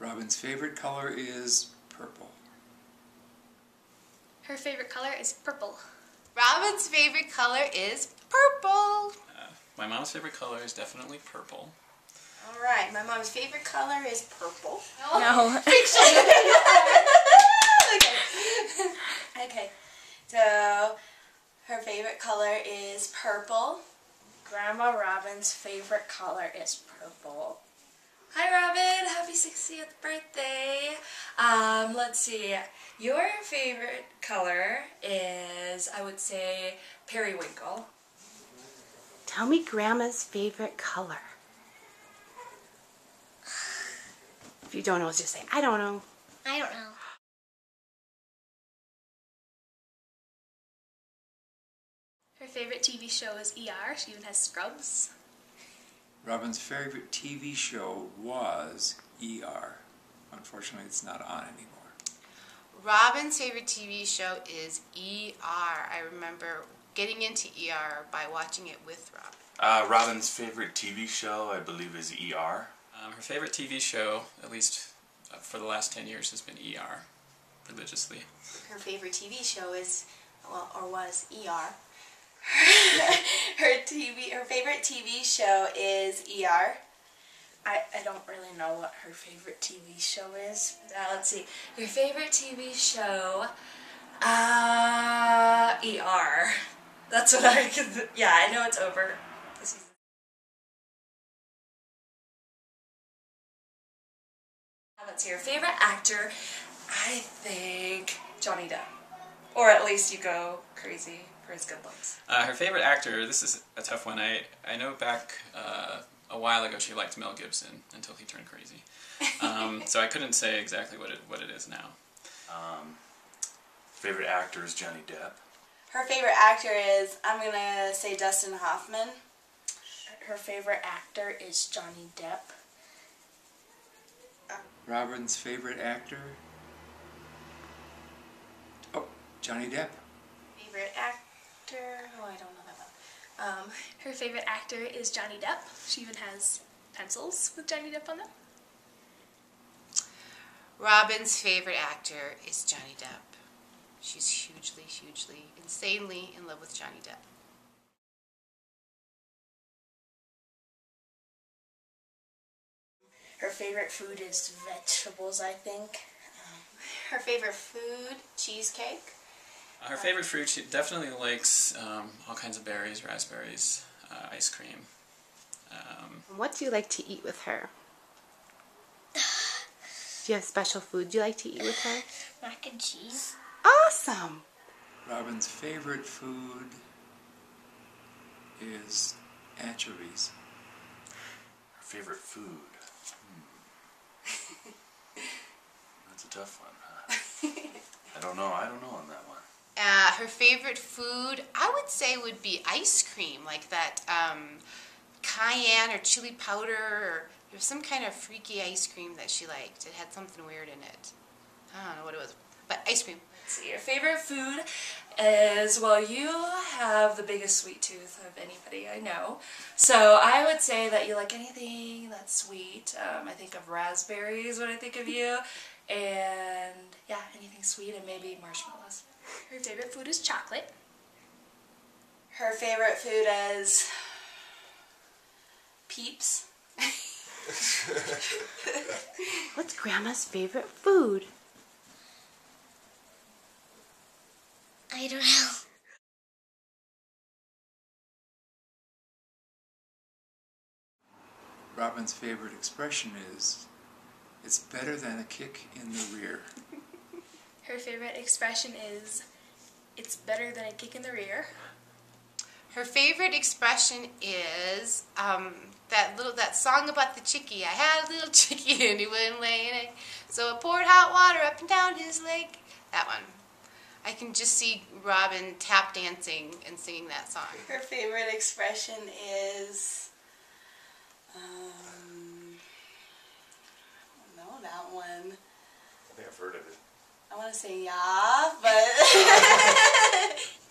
Robin's favorite color is purple. Her favorite color is purple. Robin's favorite color is purple. Uh, my mom's favorite color is definitely purple. All right, my mom's favorite color is purple. No. okay. okay. So her favorite color is purple. Grandma Robin's favorite color is purple. Hi Robin, happy 60th birthday. Um, let's see. Your favorite color is, I would say, periwinkle. Tell me Grandma's favorite color. If you don't know, just say, I don't know. I don't know. Her favorite TV show is ER. She even has Scrubs. Robin's favorite TV show was ER. Unfortunately, it's not on anymore. Robin's favorite TV show is ER. I remember getting into ER by watching it with Robin. Uh, Robin's favorite TV show, I believe, is ER. Um, her favorite TV show, at least uh, for the last 10 years, has been ER, religiously. Her favorite TV show is, well, or was ER. her TV, her favorite TV show is ER. I, I don't really know what her favorite TV show is. Uh, let's see. Your favorite TV show? Uh, ER. That's what I can. Yeah, I know it's over. Let's see. Your favorite actor? I think Johnny Depp. Or at least you go crazy for his good looks. Uh, her favorite actor, this is a tough one. I, I know back uh, a while ago she liked Mel Gibson until he turned crazy. Um, so I couldn't say exactly what it, what it is now. Um, favorite actor is Johnny Depp. Her favorite actor is, I'm gonna say Dustin Hoffman. Her favorite actor is Johnny Depp. Robin's favorite actor? Oh, Johnny Depp. Favorite actor? Oh, I don't know that one. Um, Her favorite actor is Johnny Depp. She even has pencils with Johnny Depp on them. Robin's favorite actor is Johnny Depp. She's hugely, hugely, insanely in love with Johnny Depp. Her favorite food is vegetables, I think. Her favorite food, cheesecake. Her favorite fruit, she definitely likes um, all kinds of berries, raspberries, uh, ice cream. Um, What do you like to eat with her? Do you have special food you like to eat with her? Mac and cheese. Awesome! Robin's favorite food is anchovies. Her favorite food. Hmm. That's a tough one. Huh? I don't know. I don't know on that one. Uh, her favorite food, I would say, would be ice cream, like that um, cayenne or chili powder, or was some kind of freaky ice cream that she liked. It had something weird in it. I don't know what it was, but ice cream. So your favorite food is, well, you have the biggest sweet tooth of anybody I know. So I would say that you like anything that's sweet. Um, I think of raspberries when I think of you. And yeah, anything sweet and maybe marshmallows. Her favorite food is chocolate. Her favorite food is Peeps. What's Grandma's favorite food? I don't know. Robin's favorite expression is, it's better than a kick in the rear. Her favorite expression is, it's better than a kick in the rear. Her favorite expression is um, that little that song about the chickie. I had a little chickie and he wouldn't lay an egg, so I poured hot water up and down his leg. That one. I can just see Robin tap dancing and singing that song. Her favorite expression is. Um, I don't that one. I think I've heard of it. I want to say yeah, but.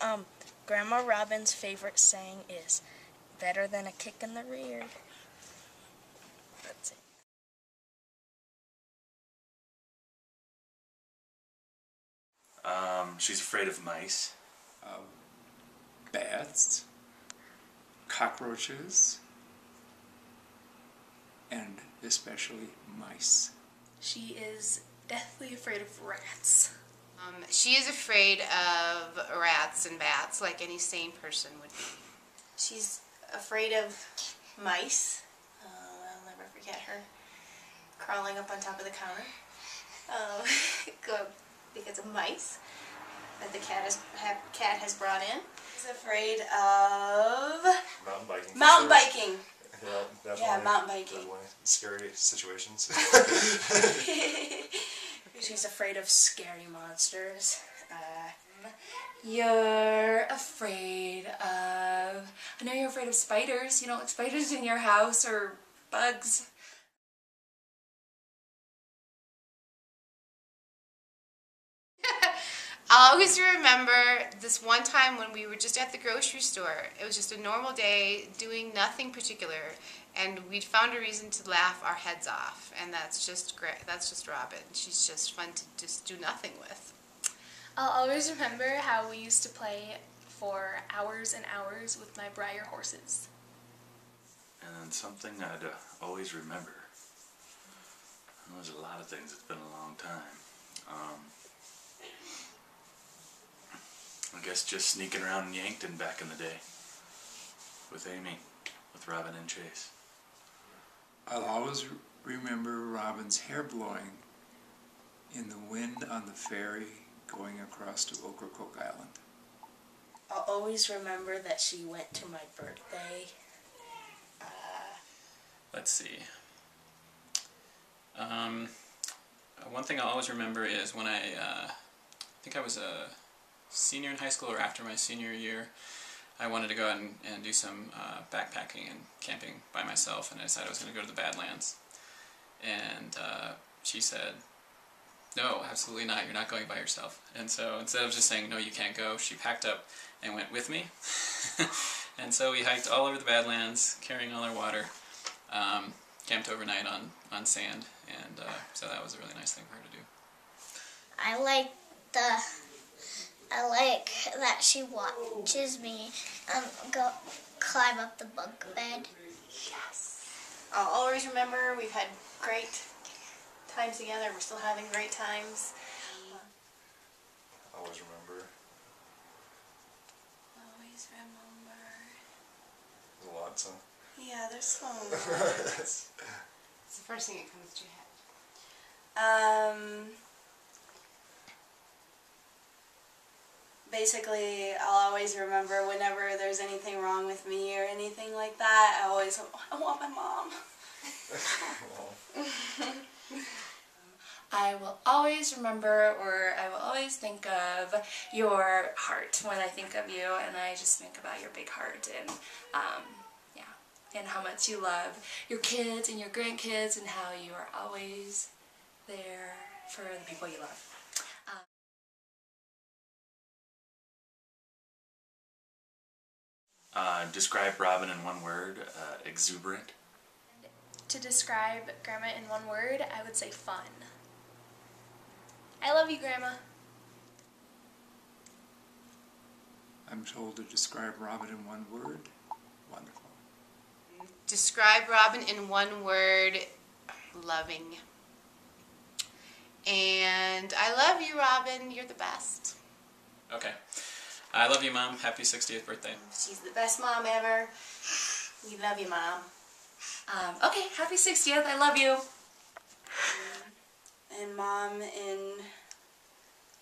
um, Grandma Robin's favorite saying is, "Better than a kick in the rear." That's it. Um, she's afraid of mice. Um, bats, cockroaches, and especially mice. She is deathly afraid of rats. Um, she is afraid of rats and bats, like any sane person would be. She's afraid of mice. Uh, I'll never forget her crawling up on top of the counter um, go- because of mice that the cat has ha, cat has brought in. She's afraid of Mountain biking. for mountain sure. biking. Yeah, definitely. Yeah, mountain biking. Scary situations. She's afraid of scary monsters. Uh, You're afraid of. I know you're afraid of spiders. You don't like spiders in your house or bugs. I'll always remember this one time when we were just at the grocery store. It was just a normal day, doing nothing particular, and we'd found a reason to laugh our heads off. And that's just great. That's just Robin. She's just fun to just do nothing with. I'll always remember how we used to play for hours and hours with my Breyer horses. And then something I'd uh, always remember. There's a lot of things. It's been a long time. Um, I guess just sneaking around in Yankton back in the day with Amy, with Robin and Chase. I'll always remember Robin's hair blowing in the wind on the ferry going across to Ocracoke Island. I'll always remember that she went to my birthday. Let's see. Um, uh, one thing I'll always remember is when I, uh, I think I was a senior in high school or after my senior year, I wanted to go out and, and do some uh, backpacking and camping by myself, and I decided I was going to go to the Badlands. And uh, she said, no, absolutely not. You're not going by yourself. And so instead of just saying, no, you can't go, she packed up and went with me. and so we hiked all over the Badlands, carrying all our water um, camped overnight on, on sand, and uh, so that was a really nice thing for her to do. I like the I like that she watches me um go climb up the bunk bed. Yes. I'll always remember we've had great times together. We're still having great times. Always remember. Always remember. There's a lot, son. Yeah, there's so much. It's the first thing that comes to your head. Um, basically, I'll always remember whenever there's anything wrong with me or anything like that. I always, I want my mom. I will always remember, or I will always think of your heart when I think of you, and I just think about your big heart and, um, yeah, and how much you love your kids and your grandkids, and how you are always there for the people you love. Uh, describe Robin in one word uh, exuberant. To describe Grandma in one word, I would say fun. I love you, Grandma. I'm told to describe Robin in one word. Wonderful. Describe Robin in one word loving. And I love you, Robin. You're the best. Okay. I love you, Mom. Happy 60th birthday. She's the best mom ever. We love you, mom. Um, okay, happy 60th. I love you. And mom in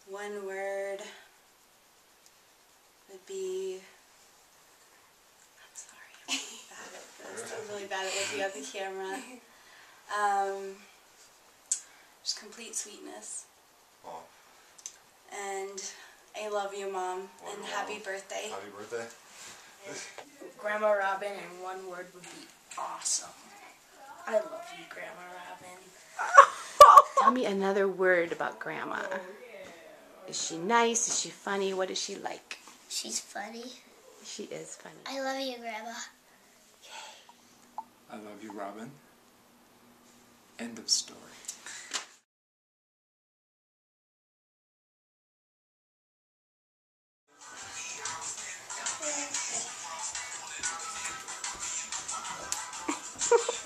one word would be. I'm sorry, I'm really bad at this. I'm really bad at looking at the camera. Um, just complete sweetness. Oh, And I love you, mom. And Wonderful. happy birthday. happy birthday. Grandma Robin in one word would be awesome. I love you, Grandma Robin. Tell me another word about Grandma. Is she nice? Is she funny? What is she like? She's funny. She is funny. I love you, Grandma. I love you, Robin. End of story. Oh, Hey, no.